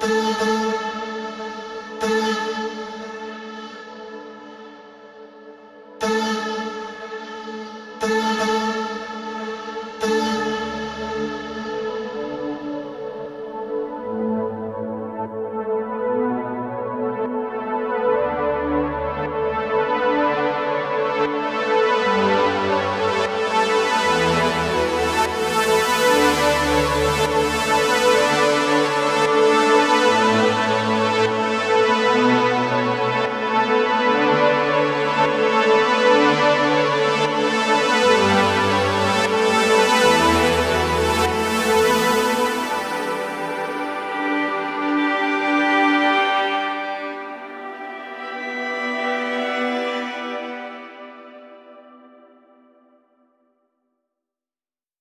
Música